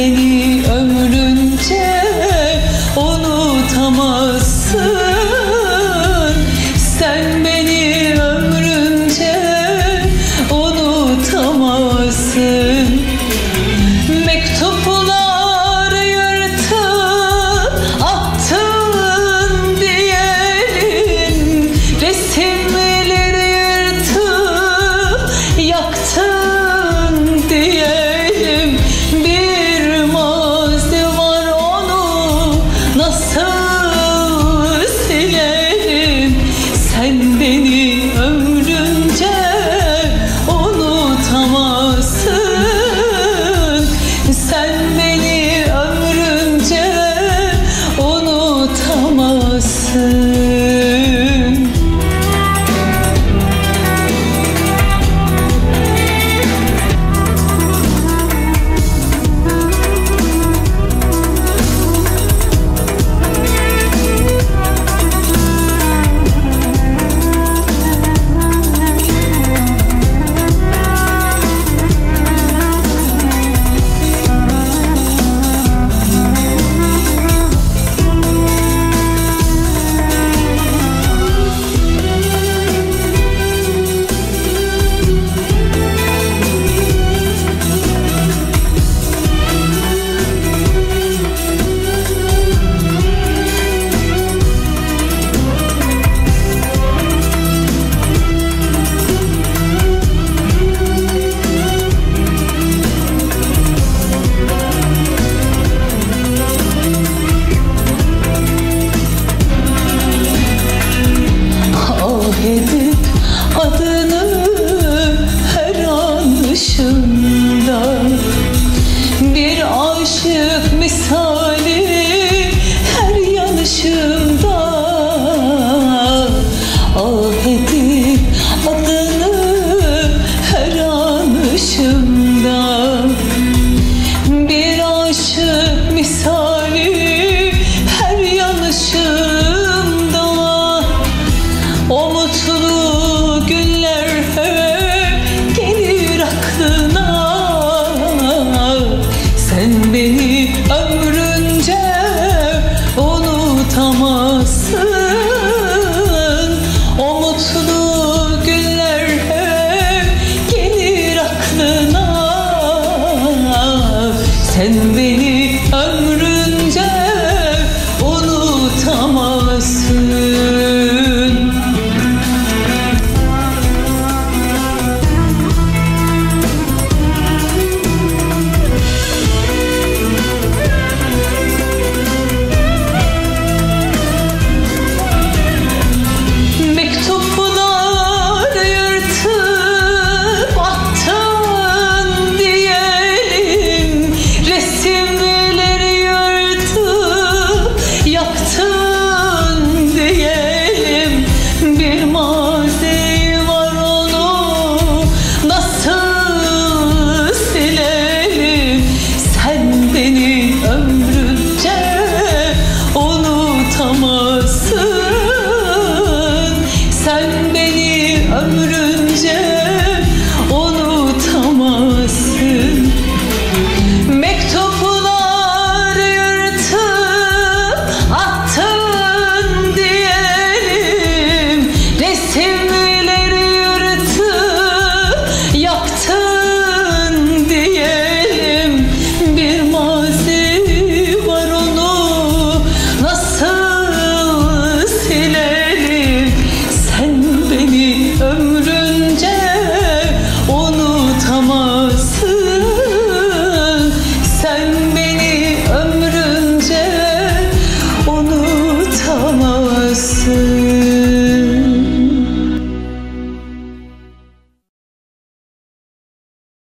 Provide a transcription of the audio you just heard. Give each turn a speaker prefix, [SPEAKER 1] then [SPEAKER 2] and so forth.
[SPEAKER 1] 给你。Aşık misali Sen beni unutamazsın